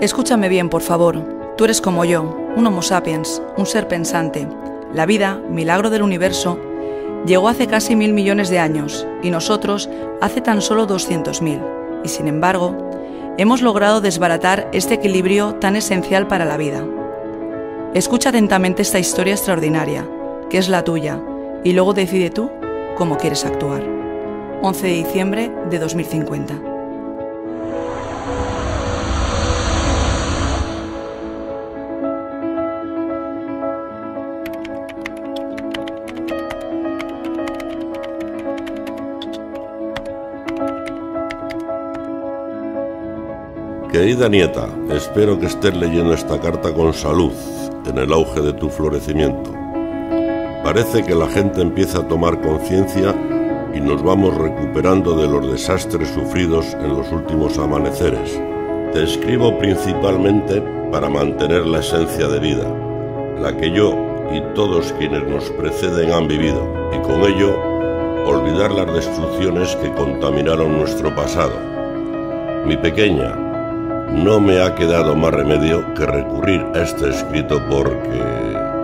Escúchame bien, por favor. Tú eres como yo, un Homo sapiens, un ser pensante. La vida, milagro del universo, llegó hace casi mil millones de años y nosotros hace tan solo 200.000. Y sin embargo, hemos logrado desbaratar este equilibrio tan esencial para la vida. Escucha atentamente esta historia extraordinaria, que es la tuya, y luego decide tú cómo quieres actuar. 11 de diciembre de 2050. Querida nieta, espero que estés leyendo esta carta con salud, en el auge de tu florecimiento. Parece que la gente empieza a tomar conciencia y nos vamos recuperando de los desastres sufridos en los últimos amaneceres. Te escribo principalmente para mantener la esencia de vida, la que yo y todos quienes nos preceden han vivido, y con ello olvidar las destrucciones que contaminaron nuestro pasado. Mi pequeña, no me ha quedado más remedio que recurrir a este escrito porque